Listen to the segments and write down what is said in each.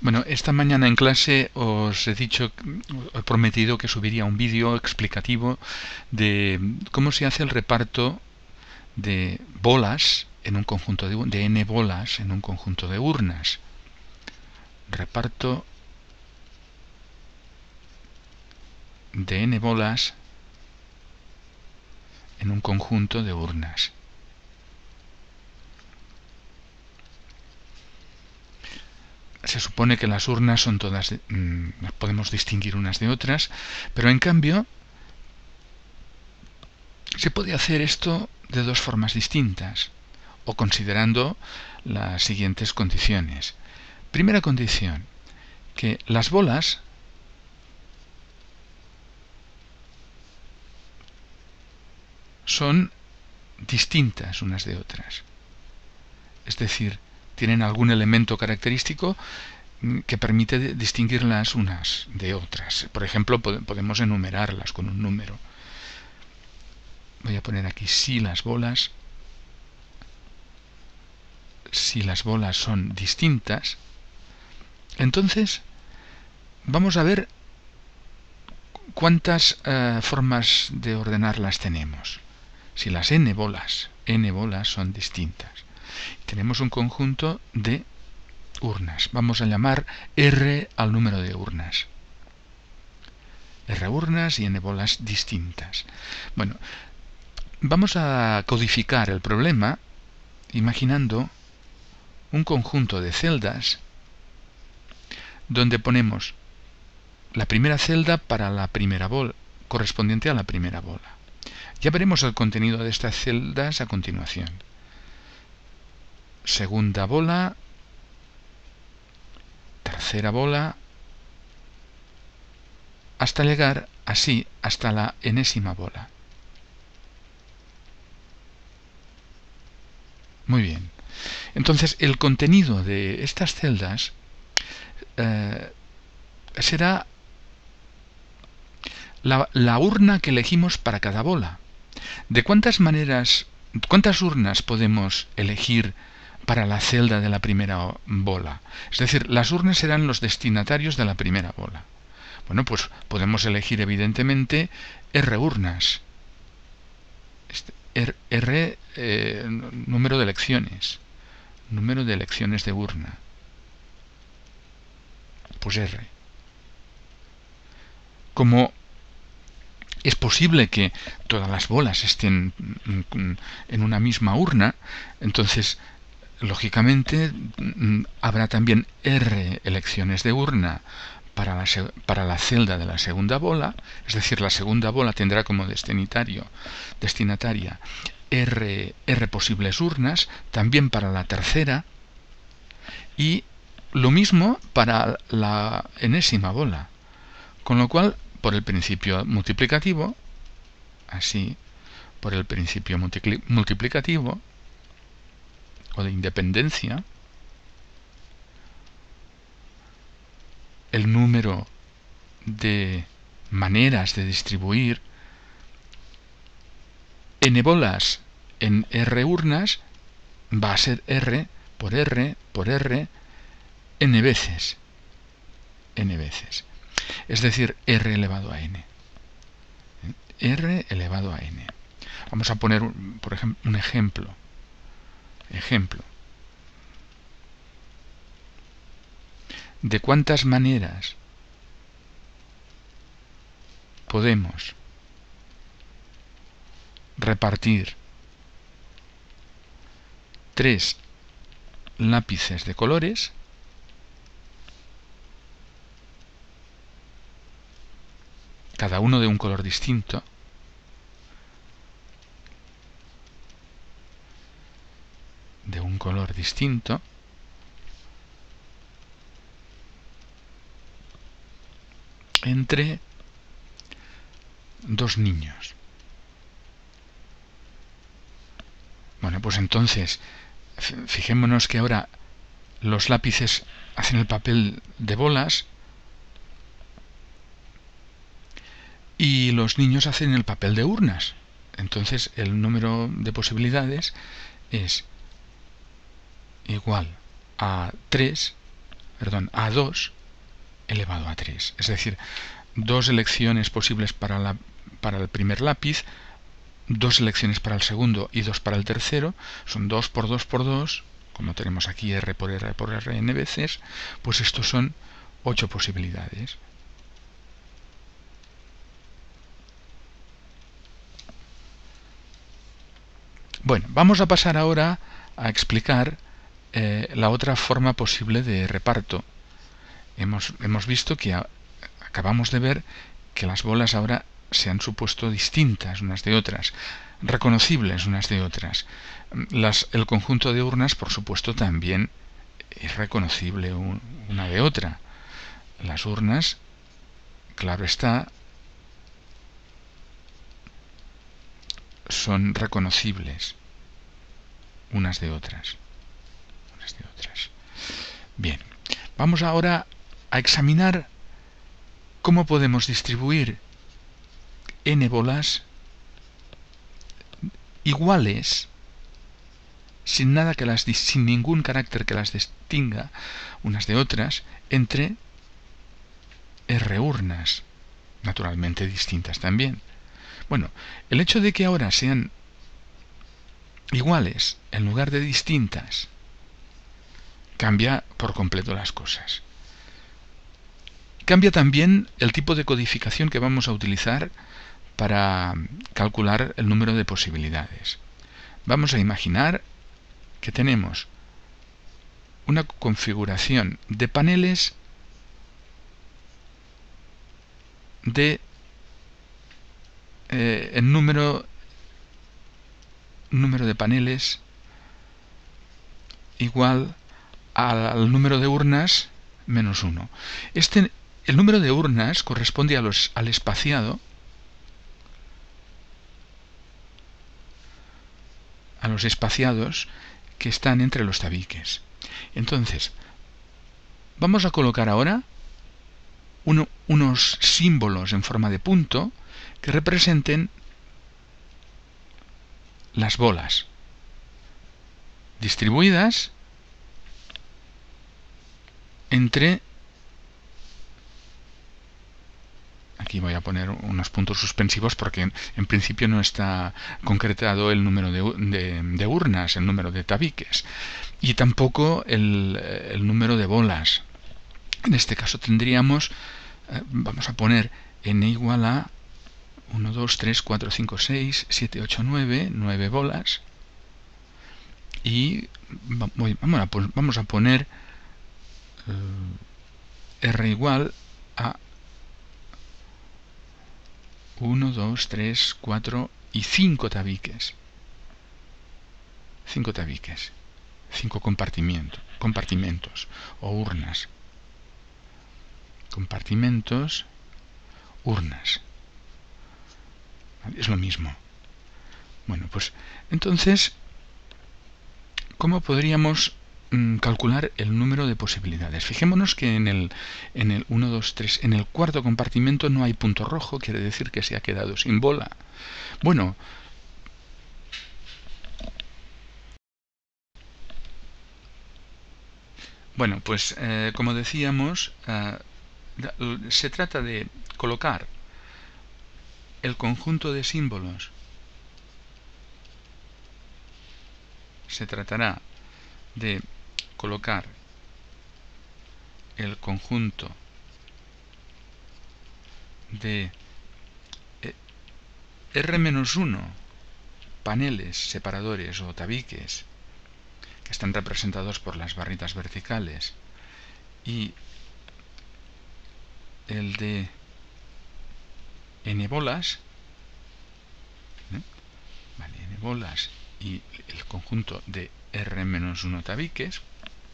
Bueno, esta mañana en clase os he dicho, he prometido que subiría un vídeo explicativo de cómo se hace el reparto de bolas en un conjunto de, de n bolas en un conjunto de urnas. Reparto de n bolas en un conjunto de urnas. Se supone que las urnas son todas, mm, podemos distinguir unas de otras, pero en cambio se puede hacer esto de dos formas distintas o considerando las siguientes condiciones. Primera condición, que las bolas son distintas unas de otras. Es decir, tienen algún elemento característico mm, que permite distinguirlas unas de otras. Por ejemplo, podemos enumerarlas con un número. Voy a poner aquí si las bolas si las bolas son distintas, entonces vamos a ver cuántas eh, formas de ordenarlas tenemos. Si las n bolas, n bolas son distintas tenemos un conjunto de urnas. Vamos a llamar R al número de urnas. R urnas y N bolas distintas. Bueno, vamos a codificar el problema imaginando un conjunto de celdas donde ponemos la primera celda para la primera bola, correspondiente a la primera bola. Ya veremos el contenido de estas celdas a continuación segunda bola, tercera bola, hasta llegar así hasta la enésima bola. Muy bien. Entonces el contenido de estas celdas eh, será la, la urna que elegimos para cada bola. ¿De cuántas maneras, cuántas urnas podemos elegir para la celda de la primera bola. Es decir, las urnas serán los destinatarios de la primera bola. Bueno, pues podemos elegir evidentemente R urnas. Este, R, eh, número de elecciones. Número de elecciones de urna. Pues R. Como es posible que todas las bolas estén en una misma urna, entonces lógicamente mm, habrá también R elecciones de urna para la, para la, celda de la segunda bola, es decir, la segunda bola tendrá como destinatario, destinataria R, R posibles urnas, también para la tercera, y lo mismo para la enésima bola. Con lo cual, por el principio multiplicativo, así, por el principio multiplicativo, de independencia, el número de maneras de distribuir n bolas en r urnas va a ser r por r por r n veces n veces. Es decir r elevado a n. R elevado a n. Vamos a poner por ejemplo un ejemplo Ejemplo. ¿De cuántas maneras podemos repartir tres lápices de colores cada uno de un color distinto de un color distinto entre dos niños. Bueno, pues entonces, fijémonos que ahora los lápices hacen el papel de bolas y los niños hacen el papel de urnas. Entonces el número de posibilidades es igual a 3 perdón, A2 elevado a 3. Es decir, dos elecciones posibles para, la, para el primer lápiz, dos elecciones para el segundo y dos para el tercero, son 2 por 2 por 2, como tenemos aquí R por R por R n veces, pues estos son 8 posibilidades. Bueno, vamos a pasar ahora a explicar eh, la otra forma posible de reparto. Hemos, hemos visto que acabamos de ver que las bolas ahora se han supuesto distintas unas de otras, reconocibles unas de otras. Las, el conjunto de urnas, por supuesto, también es reconocible una de otra. Las urnas, claro está, son reconocibles unas de otras. De otras. Bien, vamos ahora a examinar cómo podemos distribuir n bolas iguales sin nada que las sin ningún carácter que las distinga unas de otras entre r urnas naturalmente distintas también bueno el hecho de que ahora sean iguales en lugar de distintas cambia por completo las cosas cambia también el tipo de codificación que vamos a utilizar para calcular el número de posibilidades. Vamos a imaginar que tenemos una configuración de paneles de eh, el número número de paneles igual al, número de urnas menos 1. Este, el número de urnas corresponde a los, al espaciado a los espaciados que están entre los tabiques. Entonces, vamos a colocar ahora unos símbolos en forma de punto que representen las bolas distribuidas entre Aquí voy a poner unos puntos suspensivos porque en, principio no está concretado el número de, urnas, el número de tabiques y tampoco el, número de bolas. En este caso tendríamos, eh, vamos a poner n igual a 1, 2, 3, 4, 5, 6, 7, 8, 9, 9 bolas. Y vamos a, poner r igual a 1, 2, 3, 4 y 5 tabiques. 5 tabiques. 5 compartimientos, compartimentos o urnas. Compartimentos, urnas. Es lo mismo. Bueno, pues entonces, ¿cómo podríamos calcular el número de posibilidades. Fijémonos que en el, en el 1, 2, 3, en el cuarto compartimento no hay punto rojo, quiere decir que se ha quedado sin bola. Bueno, bueno pues eh, como decíamos, eh, se trata de colocar el conjunto de símbolos se tratará de colocar el conjunto de eh, R-1 paneles separadores o tabiques que están representados por las barritas verticales y el de n bolas ¿eh? n bolas y el conjunto de R-1 tabiques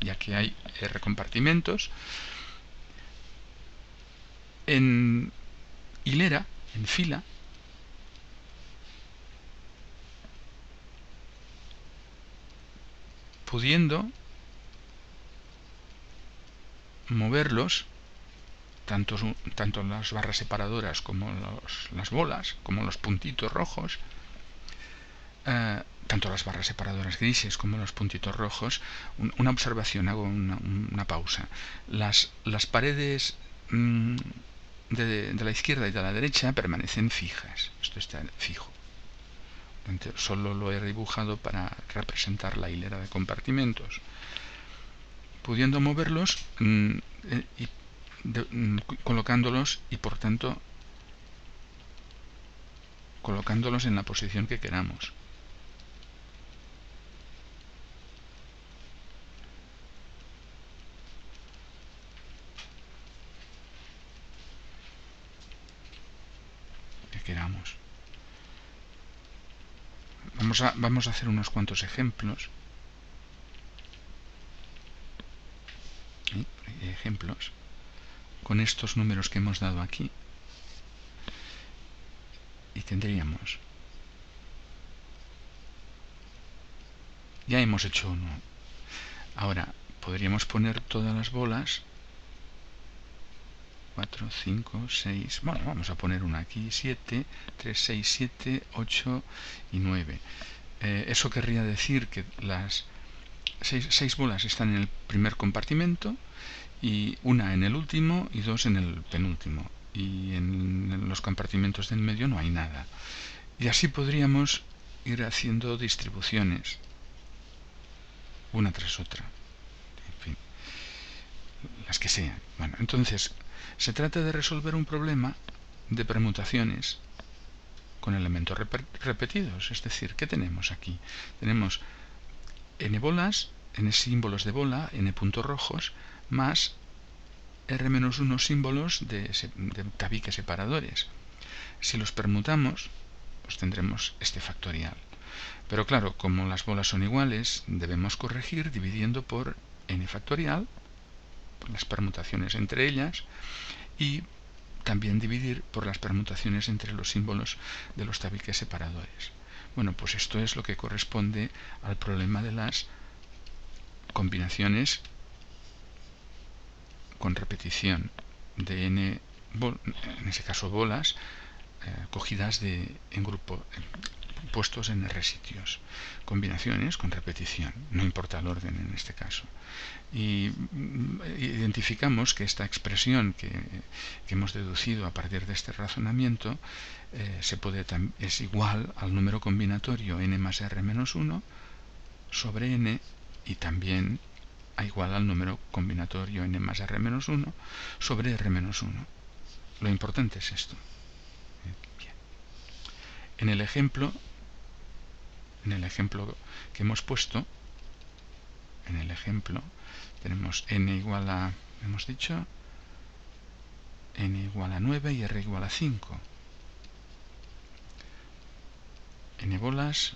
ya que hay R compartimentos, en hilera, en fila, pudiendo moverlos, tanto, tanto las barras separadoras como las bolas, como los puntitos rojos, eh, tanto las barras separadoras grises como los puntitos rojos. una observación, hago una, pausa. Las, las paredes mm, de, la izquierda y de la derecha permanecen fijas. Esto está fijo. Solo lo he dibujado para representar la hilera de compartimentos. Pudiendo moverlos mm, eh, mm, colocándolos y por tanto colocándolos en la posición que queramos. Que queramos. Vamos a, hacer unos cuantos ejemplos. Ejemplos. Con estos números que hemos dado aquí. Y tendríamos. Ya hemos hecho uno. Ahora podríamos poner todas las bolas 4, 5, 6 bueno, vamos a poner una aquí 7, 3, 6, 7, 8 y 9 eh, eso querría decir que las 6, 6 bolas están en el primer compartimento y una en el último y dos en el penúltimo y en los compartimentos del medio no hay nada. Y así podríamos ir haciendo distribuciones una tras otra. En fin, las que sean. Bueno, entonces se trata de resolver un problema de permutaciones con elementos repetidos. Es decir, ¿qué tenemos aquí? Tenemos n bolas, n símbolos de bola, n puntos rojos, más R-1 símbolos de, tabiques separadores. Si los permutamos, pues tendremos este factorial. Pero claro, como las bolas son iguales, debemos corregir dividiendo por n factorial, las permutaciones entre ellas, y también dividir por las permutaciones entre los símbolos de los tabiques separadores. Bueno, pues esto es lo que corresponde al problema de las combinaciones con repetición de n, en ese caso bolas, eh, cogidas de, en grupo, puestos en R sitios. Combinaciones con repetición, no importa el orden en este caso. Y mm, identificamos que esta expresión que, hemos deducido a partir de este razonamiento eh, se puede, es igual al número combinatorio n más r menos 1 sobre n y también a igual al número combinatorio n más r menos 1 sobre r menos 1. Lo importante es esto. En el ejemplo, en el ejemplo que hemos puesto, en el ejemplo tenemos n igual a, hemos dicho, n igual a 9 y r igual a 5. n bolas,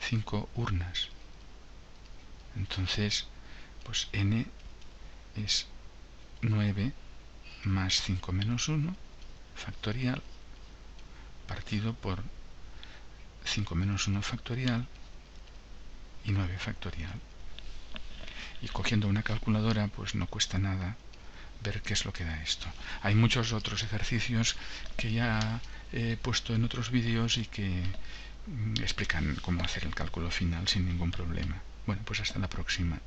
5 urnas. Entonces, pues n es 9 más 5 menos 1 factorial partido por 5 menos 1 factorial y 9 factorial. Y cogiendo una calculadora, pues no cuesta nada ver qué es lo que da esto. Hay muchos otros ejercicios que ya he puesto en otros vídeos y que mm, explican cómo hacer el cálculo final sin ningún problema. Bueno, pues hasta la próxima.